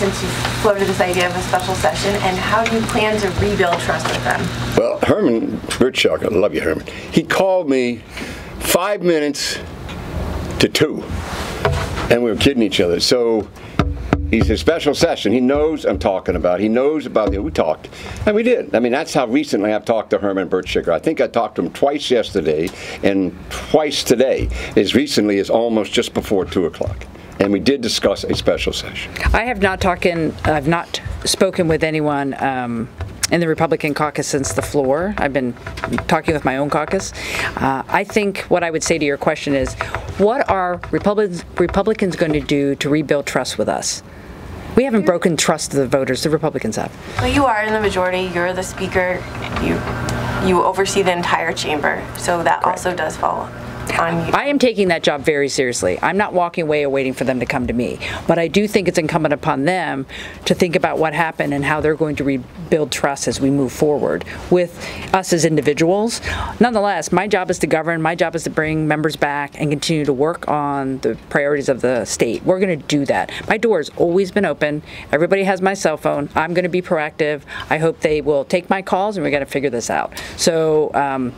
since you floated this idea of a special session, and how do you plan to rebuild trust with them? Well, Herman Baertschiger, I love you, Herman. He called me five minutes to two, and we were kidding each other. So he's a special session. He knows I'm talking about. He knows about it. We talked, and we did. I mean, that's how recently I've talked to Herman Baertschiger. I think I talked to him twice yesterday and twice today, as recently as almost just before two o'clock. And we did discuss a special session. I have not talking. I've not spoken with anyone um, in the Republican caucus since the floor. I've been talking with my own caucus. Uh, I think what I would say to your question is, what are Republicans Republicans going to do to rebuild trust with us? We haven't broken trust of the voters. The Republicans have. Well, you are in the majority. You're the speaker. You you oversee the entire chamber, so that also does fall you. I am taking that job very seriously. I'm not walking away or waiting for them to come to me. But I do think it's incumbent upon them to think about what happened and how they're going to rebuild trust as we move forward with us as individuals. Nonetheless, my job is to govern, my job is to bring members back and continue to work on the priorities of the state. We're going to do that. My door has always been open. Everybody has my cell phone. I'm going to be proactive. I hope they will take my calls and we got to figure this out. So um,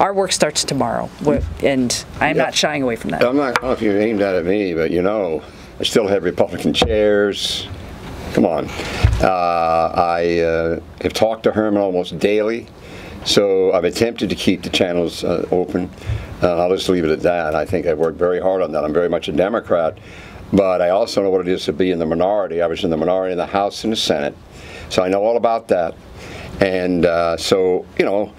our work starts tomorrow, and I'm not shying away from that. I'm not, I don't know if you aimed that at me, but you know, I still have Republican chairs. Come on. Uh, I uh, have talked to Herman almost daily, so I've attempted to keep the channels uh, open. Uh, I'll just leave it at that. I think I've worked very hard on that. I'm very much a Democrat, but I also know what it is to be in the minority. I was in the minority in the House and the Senate, so I know all about that. And uh, so, you know,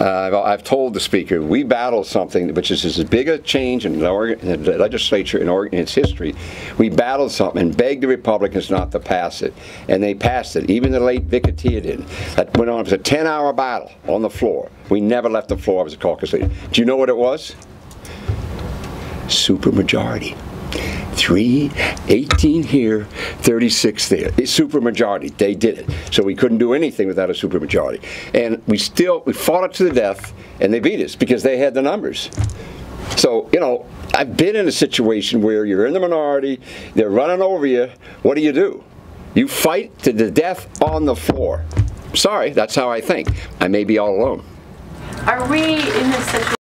Uh, I've, I've, told the speaker we battle something which is as big a change in the, legislature in, in, its history. We battled something and begged the Republicans not to pass it, and they passed it. Even the late Vic Atiyeh did. That went on. It was a 10-hour battle on the floor. We never left the floor I was a caucus leader. Do you know what it was? Supermajority. 3, 18 here, 36 there. It's supermajority. They did it. So we couldn't do anything without a supermajority. And we still, we fought it to the death, and they beat us because they had the numbers. So, you know, I've been in a situation where you're in the minority, they're running over you. What do you do? You fight to the death on the floor. Sorry, that's how I think. I may be all alone. Are we in this situation?